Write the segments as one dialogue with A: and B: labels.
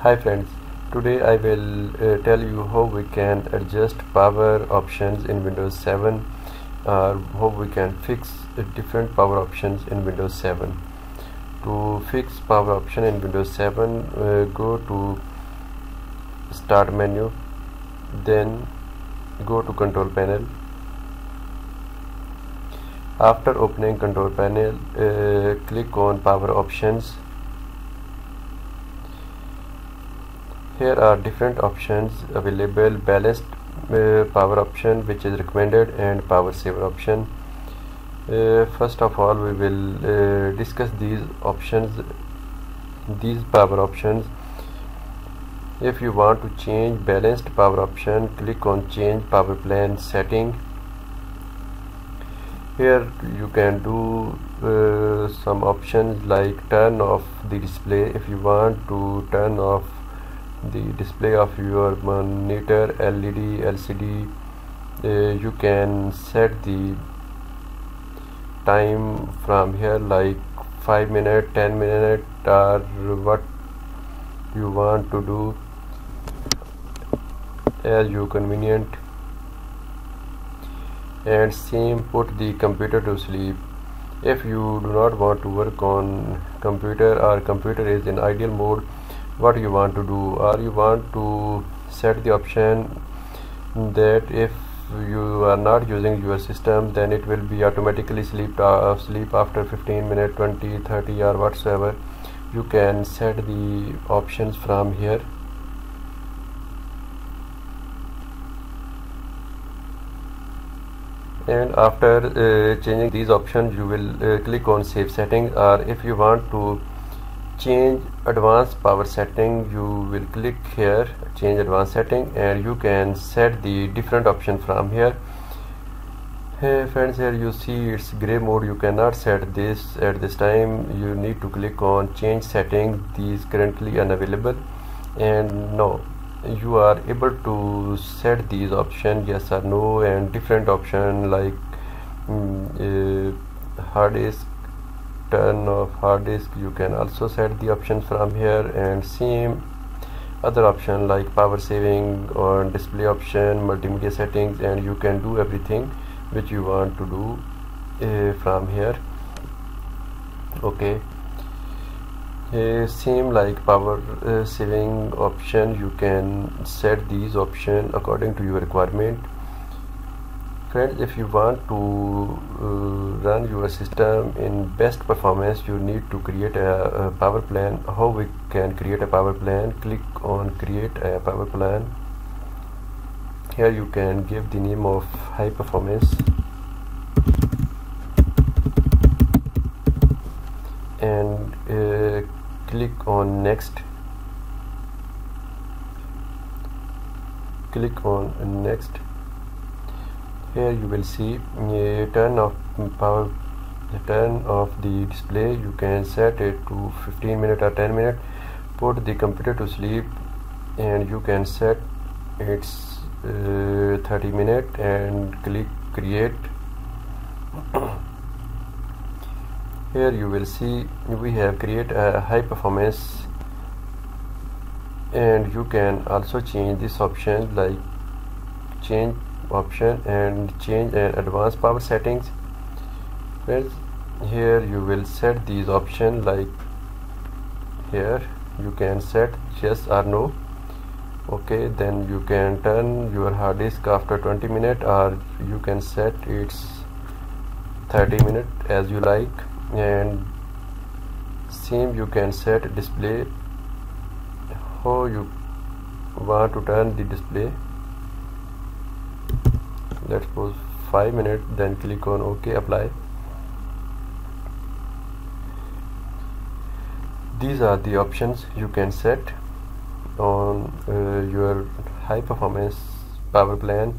A: Hi friends, today I will uh, tell you how we can adjust power options in Windows 7 or how we can fix different power options in Windows 7. To fix power option in Windows 7, uh, go to start menu, then go to control panel. After opening control panel, uh, click on power options here are different options available. Balanced uh, power option which is recommended and power saver option. Uh, first of all we will uh, discuss these options these power options. If you want to change balanced power option click on change power plan setting. Here you can do uh, some options like turn off the display if you want to turn off the display of your monitor LED LCD uh, you can set the time from here like 5 minute 10 minute or what you want to do as you convenient. And same put the computer to sleep. If you do not want to work on computer or computer is in ideal mode what you want to do. Or you want to set the option that if you are not using your system then it will be automatically sleep uh, sleep after 15 minutes 20 30 or whatsoever. You can set the options from here. And after uh, changing these options you will uh, click on save settings. Or if you want to change advanced power setting you will click here change advanced setting and you can set the different option from here. Hey friends here you see it's gray mode you cannot set this at this time. You need to click on change setting these currently unavailable. And no you are able to set these options yes or no and different option like mm, uh, hard disk turn of hard disk you can also set the options from here and same other option like power saving or display option multimedia settings and you can do everything which you want to do uh, from here. Okay. Uh, same like power uh, saving option you can set these option according to your requirement friends if you want to uh, run your system in best performance you need to create a, a, power plan. How we can create a power plan? Click on create a power plan. Here you can give the name of high performance. And uh, click on next. Click on next here you will see a turn of power the turn of the display. You can set it to 15 minute or 10 minute. Put the computer to sleep and you can set its uh, 30 minute and click create. Here you will see we have create a high performance and you can also change this option like change option and change and advanced power settings. Well here you will set these options like here. You can set yes or no. Okay then you can turn your hard disk after 20 minutes or you can set its 30 minutes as you like. And same you can set display how you want to turn the display let's suppose 5 minutes then click on ok apply. These are the options you can set on uh, your high performance power plan.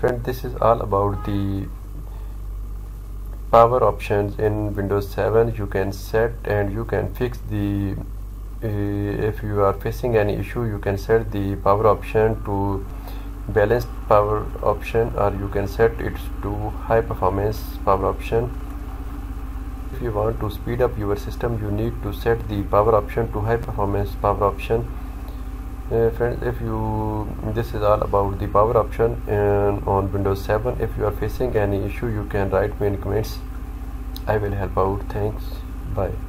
A: Friend this is all about the power options in Windows 7 you can set and you can fix the uh, if you are facing any issue you can set the power option to balanced power option or you can set it to high performance power option. If you want to speed up your system you need to set the power option to high performance power option. Uh, friends if you this is all about the power option and on windows 7 if you are facing any issue you can write me in comments. I will help out. Thanks. Bye